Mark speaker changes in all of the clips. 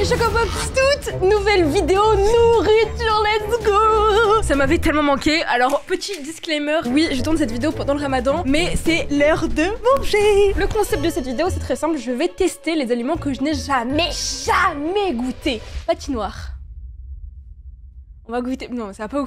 Speaker 1: Les Chocopops toutes Nouvelle vidéo nourriture, let's go Ça m'avait tellement manqué. Alors, petit disclaimer, oui, je tourne cette vidéo pendant le ramadan, mais c'est l'heure de manger Le concept de cette vidéo, c'est très simple, je vais tester les aliments que je n'ai jamais, jamais goûté. Patinoire. On va goûter. Non, ça va pas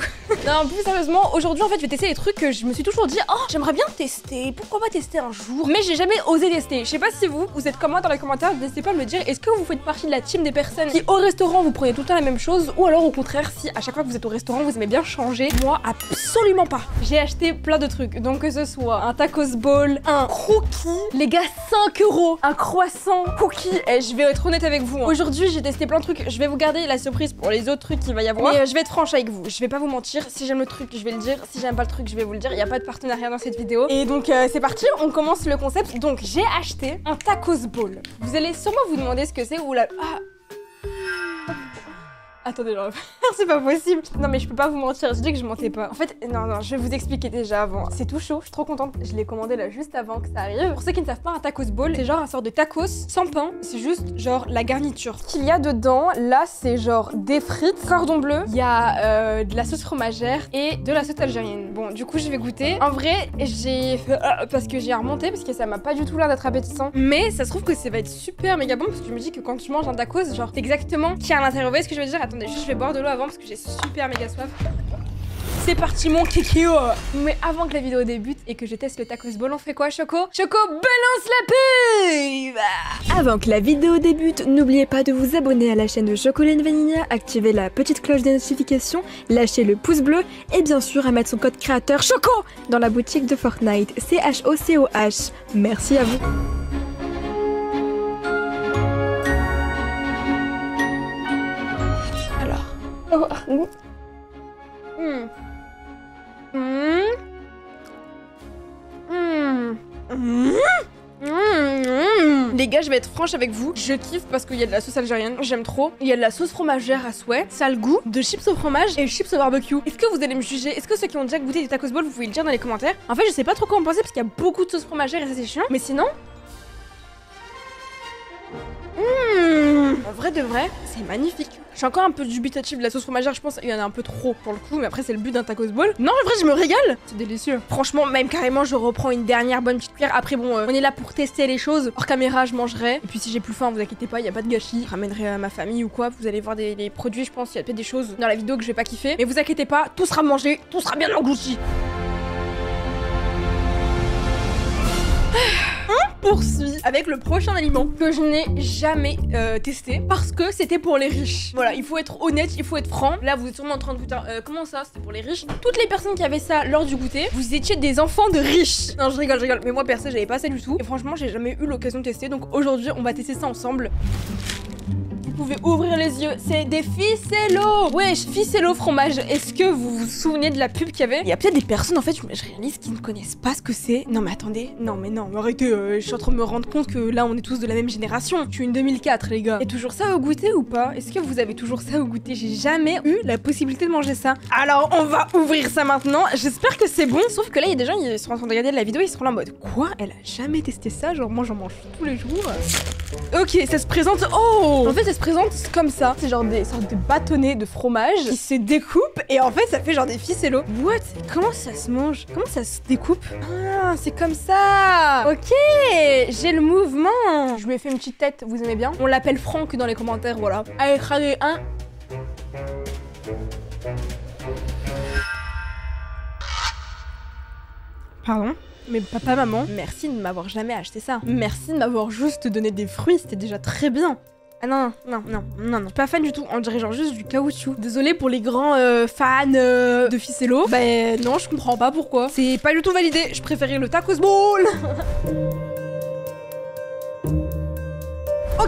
Speaker 1: Non, plus sérieusement, aujourd'hui en fait, je vais tester des trucs que je me suis toujours dit, oh, j'aimerais bien tester. Pourquoi pas tester un jour? Mais j'ai jamais osé tester. Je sais pas si vous, vous êtes comme moi dans les commentaires, n'hésitez pas à me le dire. Est-ce que vous faites partie de la team des personnes qui au restaurant vous prenez tout le temps la même chose ou alors au contraire, si à chaque fois que vous êtes au restaurant, vous aimez bien changer? Moi, absolument pas. J'ai acheté plein de trucs. Donc que ce soit un tacos bowl, un cookie, les gars 5 euros, un croissant, cookie. Et je vais être honnête avec vous. hein. Aujourd'hui, j'ai testé plein de trucs. Je vais vous garder la surprise pour les autres trucs qu'il va y avoir. Mais euh, je vais être franche avec vous. Je vais pas vous mentir. Si j'aime le truc, je vais le dire. Si j'aime pas le truc, je vais vous le dire. Il y a pas de partenariat dans cette vidéo. Et donc euh, c'est parti. On commence le concept. Donc j'ai acheté un tacos bowl. Vous allez sûrement vous demander ce que c'est ou la. Ah. Attendez, c'est pas possible. Non, mais je peux pas vous mentir, je dis que je mentais pas. En fait, non, non, je vais vous expliquer déjà avant. C'est tout chaud, je suis trop contente. Je l'ai commandé là juste avant que ça arrive. Pour ceux qui ne savent pas, un tacos bowl, c'est genre un sort de tacos sans pain. C'est juste genre la garniture. Ce qu'il y a dedans, là, c'est genre des frites, cordon bleu, il y a euh, de la sauce fromagère et de la sauce algérienne. Bon, du coup, je vais goûter. En vrai, j'ai euh, parce que j'ai remonté parce que ça m'a pas du tout l'air d'être appétissant. Mais ça se trouve que ça va être super méga bon parce que je me dis que quand tu manges un tacos, genre, exactement qui a à l'intérieur. Vous voyez ce que je veux dire? Attendez, juste je vais boire de l'eau avant parce que j'ai super méga soif. C'est parti mon kikio Mais avant que la vidéo débute et que je teste le tacos bowl, on fait quoi Choco? Choco, balance la pub
Speaker 2: Avant que la vidéo débute, n'oubliez pas de vous abonner à la chaîne de Chocolat Vanilla, activer la petite cloche des notifications, lâcher le pouce bleu et bien sûr à mettre son code créateur CHOCO dans la boutique de Fortnite. C-H-O-C-O-H. Merci à vous.
Speaker 1: Hmm. Hmm. Hmm. Les gars, je vais être franche avec vous. Je kiffe parce qu'il y a de la sauce algérienne, j'aime trop. Il y a de la sauce fromagère à souhait, ça le goût de chips au fromage et chips au barbecue. Est-ce que vous allez me juger? Est-ce que ceux qui ont déjà goûté des tacos bowl, vous pouvez le dire dans les commentaires? En fait, je sais pas trop quoi en penser parce qu'il y a beaucoup de sauce fromagère et ça c'est chiant. Mais sinon. Vrai de vrai, c'est magnifique. Je suis encore un peu dubitative de la sauce fromagère, je pense qu'il y en a un peu trop pour le coup, mais après c'est le but d'un tacos bowl. Non, en vrai, je me régale. C'est délicieux. Franchement, même carrément, je reprends une dernière bonne petite cuillère. Après, bon, euh, on est là pour tester les choses. Hors caméra, je mangerai. Et puis si j'ai plus faim, vous inquiétez pas, il y a pas de gâchis. Je ramènerai à ma famille ou quoi. Vous allez voir des, des produits, je pense. Il y a peut-être des choses dans la vidéo que je vais pas kiffer. Mais vous inquiétez pas, tout sera mangé, tout sera bien englouti. Avec le prochain aliment que je n'ai jamais euh, testé parce que c'était pour les riches. Voilà, il faut être honnête, il faut être franc. Là, vous êtes sûrement en train de vous dire euh, comment ça, c'était pour les riches? Toutes les personnes qui avaient ça lors du goûter, vous étiez des enfants de riches. Non, je rigole, je rigole. Mais moi, perso, j'avais pas ça du tout. Et franchement, j'ai jamais eu l'occasion de tester. Donc aujourd'hui, on va tester ça ensemble. Vous pouvez ouvrir les yeux, c'est des ficello Wesh, ficello fromage, est-ce que vous vous souvenez de la pub qu'il y avait? Il y a peut-être des personnes, en fait, je réalise, qui ne connaissent pas ce que c'est. Non mais attendez, non mais non, arrêtez, euh, je suis en train de me rendre compte que là, on est tous de la même génération. Je suis une 2004, les gars. Et toujours ça au goûter ou pas? Est-ce que vous avez toujours ça au goûter? J'ai jamais eu la possibilité de manger ça. Alors, on va ouvrir ça maintenant. J'espère que c'est bon, sauf que là, il y a des gens, ils sont en train de regarder la vidéo, ils seront là en mode Quoi? Elle a jamais testé ça? Genre, moi, j'en mange tous les jours. Ok, ça se présente... Oh En fait, ça se présente comme ça. C'est genre des sortes de bâtonnets de fromage qui se découpent et en fait ça fait genre des ficello. What? Comment ça se mange? Comment ça se découpe? Ah, c'est comme ça Ok J'ai le mouvement Je lui ai fait une petite tête, vous aimez bien? On l'appelle Franck dans les commentaires, voilà. Allez, allez, un... Pardon? Mais papa, maman, merci de m'avoir jamais acheté ça. Merci de m'avoir juste donné des fruits, c'était déjà très bien. Ah non, non, non, non, non, je suis pas fan du tout, on dirait genre juste du caoutchouc. Désolée pour les grands euh, fans euh, de ficello. Bah non, je comprends pas pourquoi. C'est pas du tout validé, je préférais le tacos bowl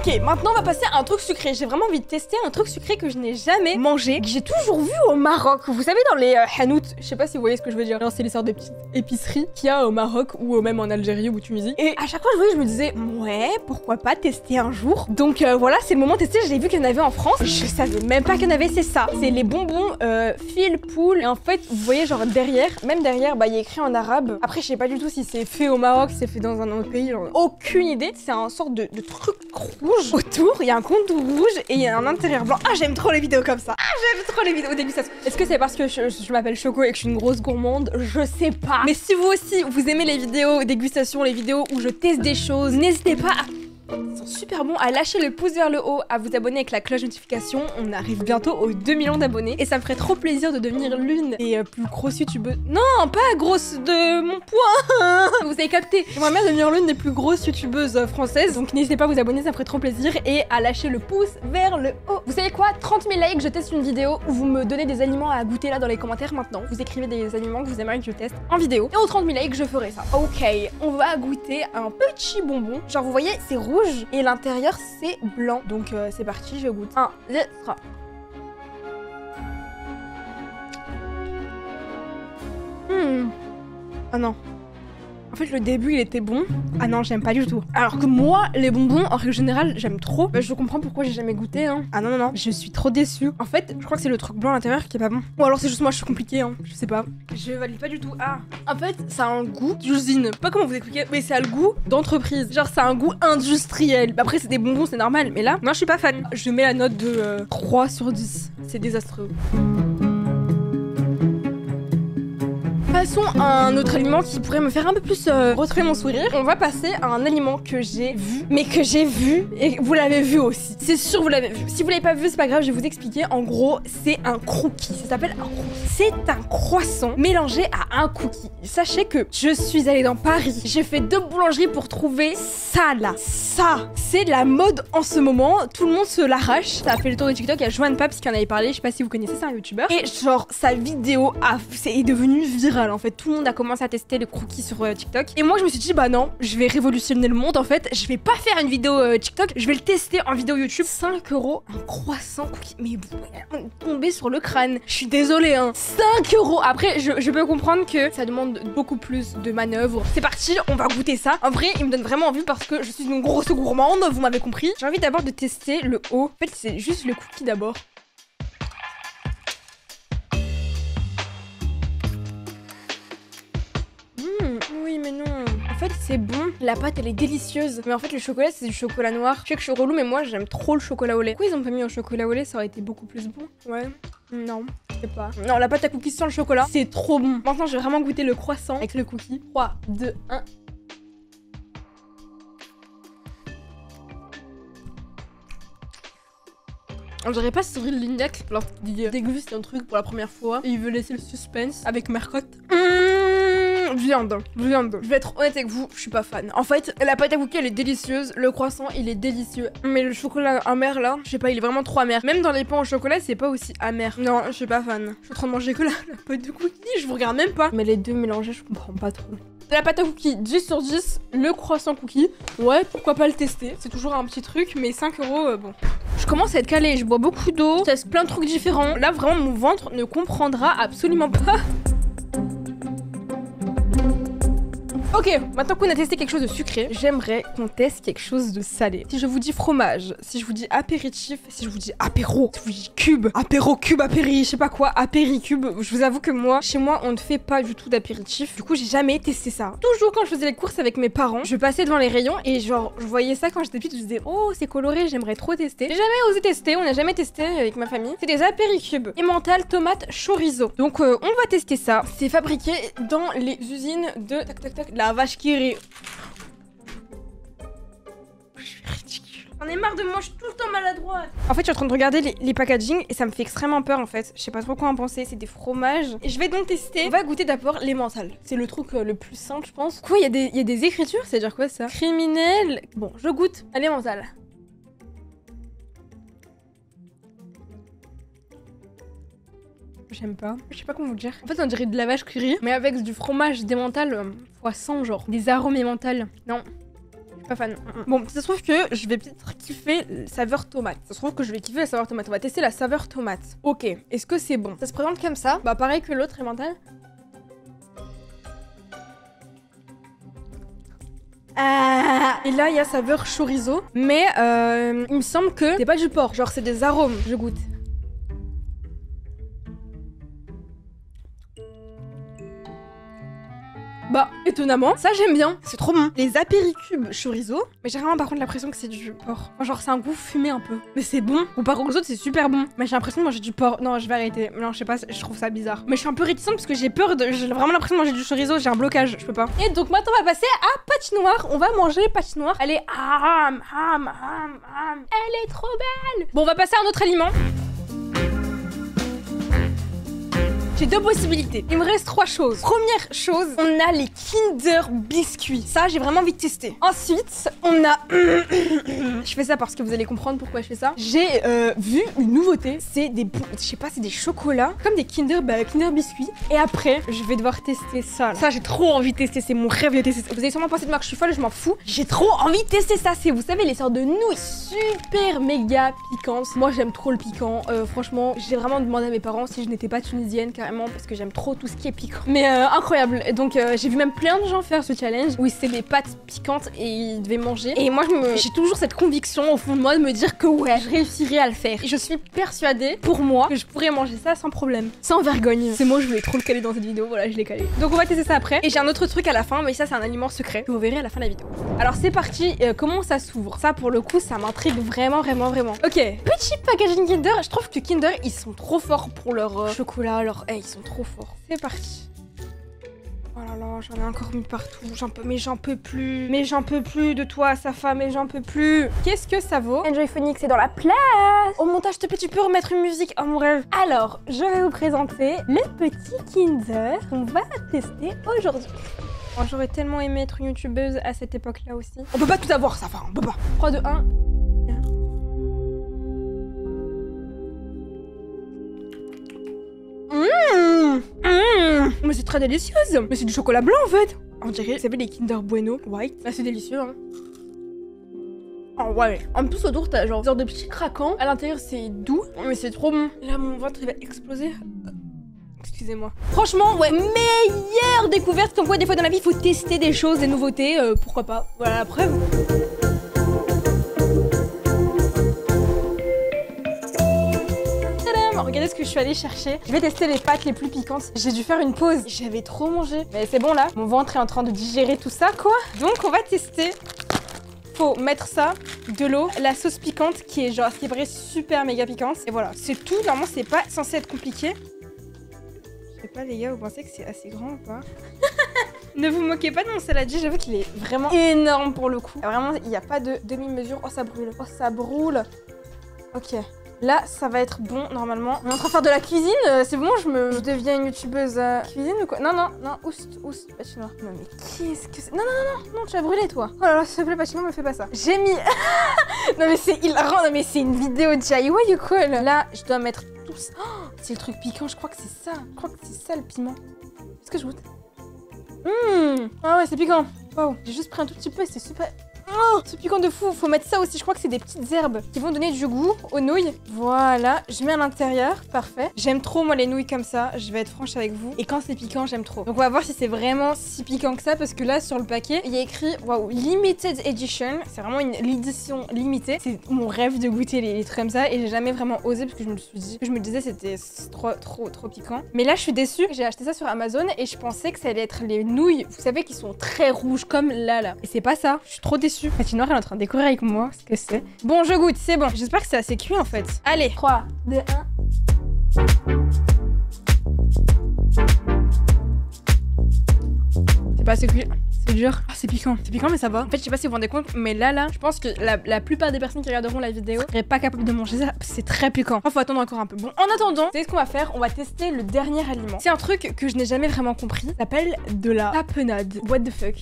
Speaker 1: Ok, maintenant on va passer à un truc sucré. J'ai vraiment envie de tester un truc sucré que je n'ai jamais mangé, que j'ai toujours vu au Maroc. Vous savez, dans les euh, hanout, je sais pas si vous voyez ce que je veux dire. C'est les sortes de petites épiceries qu'il y a au Maroc ou même en Algérie ou Tunisie. Et à chaque fois je voyais, je me disais, ouais, pourquoi pas tester un jour? Donc euh, voilà, c'est le moment de tester. J'ai vu qu'il y en avait en France. Je savais même pas qu'il y en avait, c'est ça. C'est les bonbons euh, fil poule. Et en fait, vous voyez, genre derrière, même derrière, bah il y a écrit en arabe. Après, je sais pas du tout si c'est fait au Maroc, si c'est fait dans un autre pays. Aucune idée. C'est un sorte de, de truc croustillant rouge. Autour, il y a un contour rouge et il y a un intérieur blanc. Ah, j'aime trop les vidéos comme ça. Ah, j'aime trop les vidéos dégustation. Est-ce que c'est parce que je, je m'appelle Choco et que je suis une grosse gourmande? Je sais pas. Mais si vous aussi, vous aimez les vidéos dégustation, les vidéos où je teste des choses, n'hésitez pas à ils sont super bons à lâcher le pouce vers le haut, à vous abonner avec la cloche de notification. On arrive bientôt aux 2 millions d'abonnés et ça me ferait trop plaisir de devenir l'une des euh, plus grosses youtubeuses. Non, pas grosse de mon poids Vous avez capté J'aimerais bien devenir l'une des plus grosses youtubeuses françaises, donc n'hésitez pas à vous abonner, ça me ferait trop plaisir et à lâcher le pouce vers le haut. Vous savez quoi? 30 000 likes, je teste une vidéo où vous me donnez des aliments à goûter là dans les commentaires maintenant. Vous écrivez des aliments que vous aimeriez que je teste en vidéo. Et aux 30 000 likes, je ferai ça. Ok, on va goûter un petit bonbon. Genre, vous voyez, c'est rouge et l'intérieur c'est blanc. Donc euh, c'est parti, je goûte. 1, 2, 3. Hmm. Ah non. En fait, le début, il était bon. Ah non, j'aime pas du tout. Alors que moi, les bonbons, en règle générale, j'aime trop. Bah, je comprends pourquoi j'ai jamais goûté. Hein. Ah non, non, non. Je suis trop déçue. En fait, je crois que c'est le truc blanc à l'intérieur qui est pas bon. Ou alors c'est juste moi, je suis compliquée. Hein. Je sais pas. Je valide pas du tout. Ah. En fait, ça a un goût d'usine. Pas comment vous expliquer, mais ça a le goût d'entreprise. Genre, ça a un goût industriel. Bah, après, c'est des bonbons, c'est normal. Mais là, moi, je suis pas fan. Je mets la note de 3 euh, sur 10. C'est désastreux. Passons à un autre aliment qui pourrait me faire un peu plus euh, retrouver mon sourire. On va passer à un aliment que j'ai vu, mais que j'ai vu et vous l'avez vu aussi. C'est sûr vous l'avez vu. Si vous l'avez pas vu, c'est pas grave, je vais vous expliquer. En gros, c'est un cookie. Ça s'appelle un. C'est un croissant mélangé à un cookie. Sachez que je suis allée dans Paris. J'ai fait deux boulangeries pour trouver ça là. Ça, c'est la mode en ce moment. Tout le monde se l'arrache. Ça a fait le tour de TikTok. Il y a Joanne Paps qui en avait parlé. Je sais pas si vous connaissez, c'est un youtubeur. Et genre, sa vidéo a, est devenue virale en fait. Tout le monde a commencé à tester le cookie sur euh, TikTok. Et moi, je me suis dit, bah non, je vais révolutionner le monde en fait. Je vais pas faire une vidéo euh, TikTok, je vais le tester en vidéo YouTube. 5 euros, un croissant cookie. Mais on est tombé sur le crâne. Je suis désolée, hein. 5 euros. Après, je, je, peux comprendre que ça demande beaucoup plus de manœuvres. C'est parti, on va goûter ça. En vrai, il me donne vraiment envie parce que je suis une grosse gourmande, vous m'avez compris. J'ai envie d'abord de tester le haut. En fait, c'est juste le cookie d'abord. En fait, c'est bon. La pâte, elle est délicieuse. Mais en fait, le chocolat, c'est du chocolat noir. Je sais que je suis relou, mais moi, j'aime trop le chocolat au lait. Pourquoi ils ont pas mis au chocolat au lait? Ça aurait été beaucoup plus bon. Ouais. Non, je sais pas. Non, la pâte à cookies sans le chocolat, c'est trop bon. Maintenant, je vais vraiment goûter le croissant avec le cookie. 3, 2, 1. On dirait pas Cyril Lignac lorsqu'il déguste un truc pour la première fois et il veut laisser le suspense avec Mercotte. Mmh, viande, viande. Je vais être honnête avec vous, je suis pas fan. En fait, la pâte à cookies elle est délicieuse, le croissant il est délicieux, mais le chocolat amer là, je sais pas, il est vraiment trop amer. Même dans les pains au chocolat, c'est pas aussi amer. Non, je suis pas fan. Je suis en train de manger que la, pâte de cookies, je vous regarde même pas. Mais les deux mélangés, je comprends pas trop. La pâte à cookies 10 sur 10, le croissant cookie. Ouais, pourquoi pas le tester? C'est toujours un petit truc, mais 5 euros, euh, bon. Je commence à être calée, je bois beaucoup d'eau, je teste plein de trucs différents. Là, vraiment, mon ventre ne comprendra absolument pas. Ok, maintenant qu'on a testé quelque chose de sucré, j'aimerais qu'on teste quelque chose de salé. Si je vous dis fromage, si je vous dis apéritif, si je vous dis apéro, si je vous dis cube, apéro cube, apéri, je sais pas quoi, apéricube, je vous avoue que moi, chez moi, on ne fait pas du tout d'apéritif. Du coup, j'ai jamais testé ça. Toujours quand je faisais les courses avec mes parents, je passais devant les rayons et genre, je voyais ça quand j'étais petite, je disais, oh, c'est coloré, j'aimerais trop tester. J'ai jamais osé tester, on n'a jamais testé avec ma famille. C'est des apéricubes. Emmental, tomate, chorizo. Donc, euh, on va tester ça. C'est fabriqué dans les usines de tac tac tac, la vache qui rit. Je suis ridicule. J'en ai marre de manger tout le temps maladroite. En fait, je suis en train de regarder les, les packaging et ça me fait extrêmement peur en fait. Je sais pas trop quoi en penser. C'est des fromages. Et je vais donc tester. On va goûter d'abord les mentales. C'est le truc euh, le plus simple, je pense. Quoi, il y, a des- il y a des écritures C'est à dire quoi ça? Criminel. Bon, je goûte. Allez, mentales. J'aime pas. Je sais pas comment vous dire. En fait, on dirait de la vache rit, mais avec du fromage démental euh, fois 100, genre. Des arômes mentales. Non. Je suis pas fan. Bon, ça se trouve que je vais peut-être kiffer la saveur tomate. Ça se trouve que je vais kiffer la saveur tomate. On va tester la saveur tomate. Ok, est-ce que c'est bon? Ça se présente comme ça. Bah, pareil que l'autre mental. Ah Et là, il y a saveur chorizo. Mais euh, il me semble que c'est pas du porc. Genre, c'est des arômes. Je goûte. Bah, étonnamment, ça j'aime bien. C'est trop bon. Les apéricubes chorizo. Mais j'ai vraiment par contre l'impression que c'est du porc. Enfin, genre, c'est un goût fumé un peu. Mais c'est bon. Ou par contre, les autres, c'est super bon. Mais j'ai l'impression de manger du porc. Non, je vais arrêter. Non, je sais pas, je trouve ça bizarre. Mais je suis un peu réticente parce que j'ai peur de. J'ai vraiment l'impression de manger du chorizo. J'ai un blocage. Je peux pas. Et donc maintenant, on va passer à patinoire. On va manger patinoire. Elle est. Ham, ham, ham, ham. Elle est trop belle. Bon, on va passer à un autre aliment. J'ai deux possibilités. Il me reste trois choses. Première chose, on a les Kinder Biscuits. Ça, j'ai vraiment envie de tester. Ensuite, on a... je fais ça parce que vous allez comprendre pourquoi je fais ça. J'ai euh, vu une nouveauté. C'est des... Je sais pas, c'est des chocolats. Comme des Kinder, bah, Kinder Biscuits. Et après, je vais devoir tester ça. Ça, j'ai trop envie de tester. C'est mon rêve de tester ça. Vous allez sûrement penser de moi que je suis folle, je m'en fous. J'ai trop envie de tester ça. C'est, vous savez, les sortes de nouilles super méga piquantes. Moi, j'aime trop le piquant. Euh, franchement, j'ai vraiment demandé à mes parents si je n'étais pas tunisienne, car parce que j'aime trop tout ce qui est piquant. Mais euh, incroyable. Donc euh, j'ai vu même plein de gens faire ce challenge où c'est des pâtes piquantes et ils devaient manger. Et moi j'ai toujours cette conviction au fond de moi de me dire que ouais, je réussirai à le faire. Et je suis persuadée pour moi que je pourrais manger ça sans problème, sans vergogne. C'est moi je voulais trop le caler dans cette vidéo, voilà je l'ai calé. Donc on va tester ça après. Et j'ai un autre truc à la fin, mais ça c'est un aliment secret que vous verrez à la fin de la vidéo. Alors c'est parti, euh, comment ça s'ouvre? Ça pour le coup ça m'intrigue vraiment vraiment vraiment. Ok, petit packaging Kinder, je trouve que Kinder ils sont trop forts pour leur chocolat, leur... ils sont trop fort. C'est parti. Oh là là, j'en ai encore mis partout. J'en peux, mais j'en peux plus. Mais j'en peux plus de toi, sa femme, mais j'en peux plus. Qu'est-ce que ça vaut? Enjoy Phonics est dans la place. Au montage, te plaît, tu peux remettre une musique Oh mon rêve. Alors, je vais vous présenter le petit Kinder qu'on va tester aujourd'hui. Oh, J'aurais tellement aimé être une youtubeuse à cette époque-là aussi. On peut pas tout avoir, ça va, on peut pas. 3, 2, 1. Mmh. Mais c'est très délicieuse Mais c'est du chocolat blanc en fait On dirait, ça fait des Kinder Bueno White. Bah c'est délicieux hein Oh ouais. En plus autour t'as genre sorte de petits craquants. À l'intérieur c'est doux, mais c'est trop bon. Là mon ventre il va exploser. Excusez-moi. Franchement, ouais, meilleure découverte. Comme quoi, des fois dans la vie, il faut tester des choses, des nouveautés. Euh, pourquoi pas Voilà la preuve. Regardez ce que je suis allée chercher. Je vais tester les pâtes les plus piquantes. J'ai dû faire une pause. J'avais trop mangé. Mais c'est bon là. Mon ventre est en train de digérer tout ça, quoi? Donc on va tester faut mettre ça, de l'eau, la sauce piquante qui est genre, ce qui est super méga piquante. Et voilà, c'est tout. Normalement, c'est pas censé être compliqué. Je sais pas, les gars, vous pensez que c'est assez grand ou pas? Ne vous moquez pas de mon saladier, j'avoue qu'il est vraiment énorme pour le coup. Vraiment, il n'y a pas de demi-mesure. Oh, ça brûle. Oh, ça brûle. Ok. Là, ça va être bon normalement. On est en train de faire de la cuisine. Euh, c'est bon, je me deviens une youtubeuse cuisine ou quoi? Non, non, non, oust, oust, patinoire. Non, mais qu'est-ce que c'est? Non, non, non, non, tu as brûlé toi. Oh là là, s'il te plaît, patinoire, me fais pas ça. J'ai mis. non, mais c'est hilarant. Non, mais c'est une vidéo de Jai. you cool. Là, je dois mettre tout ça. Oh, c'est le truc piquant, je crois que c'est ça. Je crois que c'est ça le piment. Est-ce que je goûte? Hum Ah ouais, c'est piquant. Wow, j'ai juste pris un tout petit peu et c'est super. Oh, c'est piquant de fou. Faut mettre ça aussi. Je crois que c'est des petites herbes qui vont donner du goût aux nouilles. Voilà. Je mets à l'intérieur. Parfait. J'aime trop, moi, les nouilles comme ça. Je vais être franche avec vous. Et quand c'est piquant, j'aime trop. Donc, on va voir si c'est vraiment si piquant que ça. Parce que là, sur le paquet, il y a écrit Waouh, Limited Edition. C'est vraiment une l'édition limitée. C'est mon rêve de goûter les, trucs comme ça. Et j'ai jamais vraiment osé parce que je me suis dit, je me disais, c'était trop, trop, trop piquant. Mais là, je suis déçue. J'ai acheté ça sur Amazon et je pensais que ça allait être les nouilles, vous savez, qui sont très rouges comme là, là. Et c'est pas ça. Je suis trop déçue. Patinoire, elle est en train de découvrir avec moi ce que c'est. Bon, je goûte, c'est bon. J'espère que c'est assez cuit en fait. Allez, 3, 2, 1. C'est pas assez cuit. C'est dur. Ah, c'est piquant. C'est piquant, mais ça va. En fait, je sais pas si vous vous rendez compte, mais là, là, je pense que la, plupart des personnes qui regarderont la vidéo seraient pas capables de manger ça. C'est très piquant. Il faut attendre encore un peu. Bon, en attendant, c'est ce qu'on va faire. On va tester le dernier aliment. C'est un truc que je n'ai jamais vraiment compris. Ça s'appelle de la tapenade. What the fuck?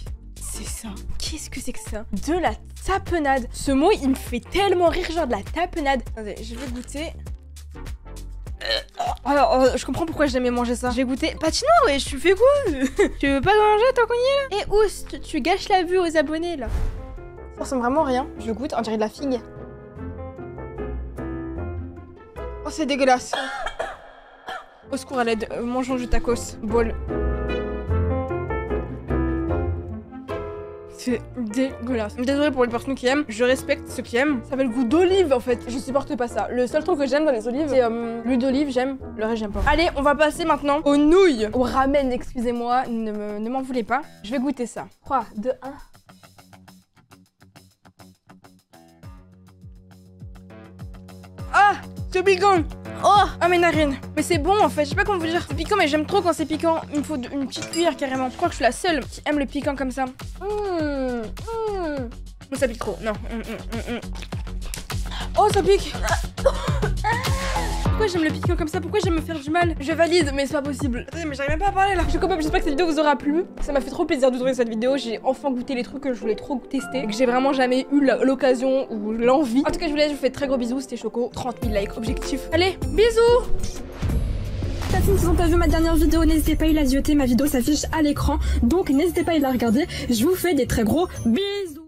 Speaker 1: C'est ça Qu'est-ce que c'est que ça De la tapenade. Ce mot, il me fait tellement rire, genre de la tapenade. Attendez, je vais goûter. Alors, oh, je comprends pourquoi j'ai jamais mangé ça. J'ai goûté. Patinoire, ouais, je fais quoi Tu veux pas manger tant qu'on y est là Et oust, tu gâches la vue aux abonnés là. Ça ressemble vraiment rien. Je goûte, on dirait de la figue. Oh, c'est dégueulasse. Au secours à l'aide, euh, mangeons du tacos. Bol. C'est dégueulasse. Désolée pour les personnes qui aiment, je respecte ceux qui aiment. Ça avait le goût d'olive en fait. Je supporte pas ça. Le seul truc que j'aime dans les olives, c'est euh, l'huile d'olive, j'aime. Le reste, j'aime pas. Allez, on va passer maintenant aux nouilles. Au ramen, excusez-moi. Ne me- ne m'en voulez pas. Je vais goûter ça. 3, 2, 1. Ah C'est piquant Oh Ah mes narines Mais c'est bon en fait, je sais pas comment vous dire. C'est piquant mais j'aime trop quand c'est piquant. Il me faut une petite cuillère carrément. Je crois que je suis la seule qui aime le piquant comme ça. Mmh, mmh. Ça pique trop. Non. Mmh, mmh, mmh, mmh. Oh ça pique Pourquoi j'aime le piquant comme ça? Pourquoi j'aime me faire du mal? Je valide, mais c'est pas possible. Mais j'arrive même pas à parler là. Je coupe, j'espère que cette vidéo vous aura plu. Ça m'a fait trop plaisir de tourner cette vidéo. J'ai enfin goûté les trucs que je voulais trop tester. Et que j'ai vraiment jamais eu l'occasion ou l'envie. En tout cas, je vous laisse, je vous fais de très gros bisous. C'était Choco. 30 000 likes, objectif. Allez, bisous
Speaker 2: si vous n'avez pas vu ma dernière vidéo, n'hésitez pas à y la zioter, ma vidéo s'affiche à l'écran, donc n'hésitez pas à y la regarder. Je vous fais des très gros bisous